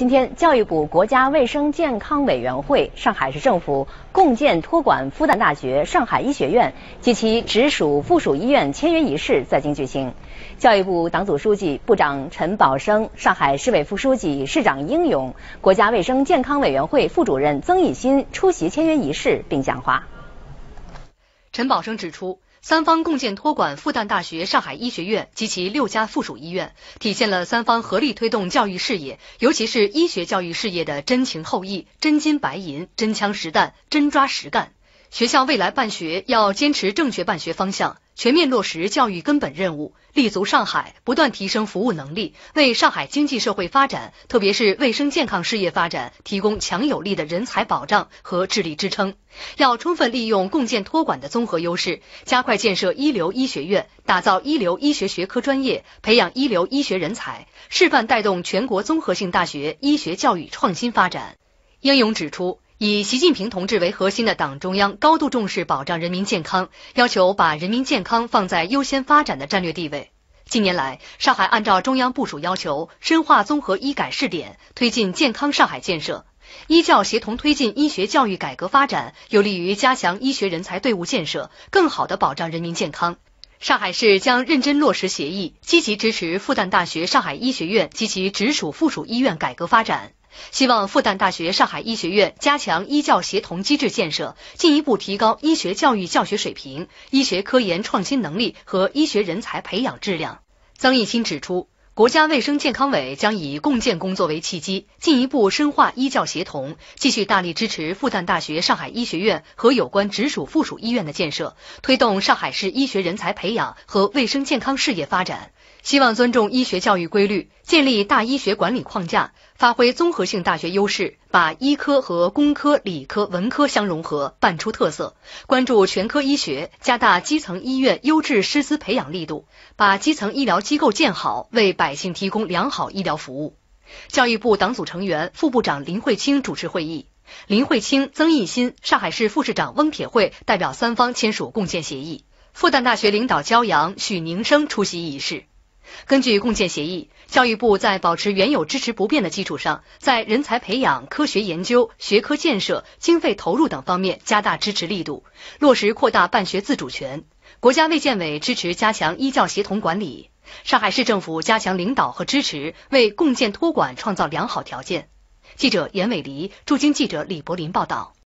今天，教育部国家卫生健康委员会、上海市政府共建托管复旦大学上海医学院及其直属附属医院签约仪式在京举行。教育部党组书记、部长陈宝生、上海市委副书记、市长应勇、国家卫生健康委员会副主任曾益新出席签约仪式并讲话。陈宝生指出。三方共建托管复旦大学上海医学院及其六家附属医院，体现了三方合力推动教育事业，尤其是医学教育事业的真情厚谊、真金白银、真枪实弹、真抓实干。学校未来办学要坚持正确办学方向，全面落实教育根本任务，立足上海，不断提升服务能力，为上海经济社会发展，特别是卫生健康事业发展提供强有力的人才保障和智力支撑。要充分利用共建托管的综合优势，加快建设一流医学院，打造一流医学学科专业，培养一流医学人才，示范带动全国综合性大学医学教育创新发展。英勇指出。以习近平同志为核心的党中央高度重视保障人民健康，要求把人民健康放在优先发展的战略地位。近年来，上海按照中央部署要求，深化综合医改试点，推进健康上海建设，医教协同推进医学教育改革发展，有利于加强医学人才队伍建设，更好的保障人民健康。上海市将认真落实协议，积极支持复旦大学上海医学院及其直属附属医院改革发展。希望复旦大学上海医学院加强医教协同机制建设，进一步提高医学教育教学水平、医学科研创新能力和医学人才培养质量。曾益新指出，国家卫生健康委将以共建工作为契机，进一步深化医教协同，继续大力支持复旦大学上海医学院和有关直属附属医院的建设，推动上海市医学人才培养和卫生健康事业发展。希望尊重医学教育规律，建立大医学管理框架，发挥综合性大学优势，把医科和工科、理科、文科相融合，办出特色。关注全科医学，加大基层医院优质师资培养力度，把基层医疗机构建好，为百姓提供良好医疗服务。教育部党组成员、副部长林慧卿主持会议，林慧卿、曾益新、上海市副市长翁铁慧代表三方签署共建协议。复旦大学领导焦阳、许宁生出席仪式。根据共建协议，教育部在保持原有支持不变的基础上，在人才培养、科学研究、学科建设、经费投入等方面加大支持力度，落实扩大办学自主权。国家卫健委支持加强医教协同管理，上海市政府加强领导和支持，为共建托管创造良好条件。记者严伟黎，驻京记者李柏林报道。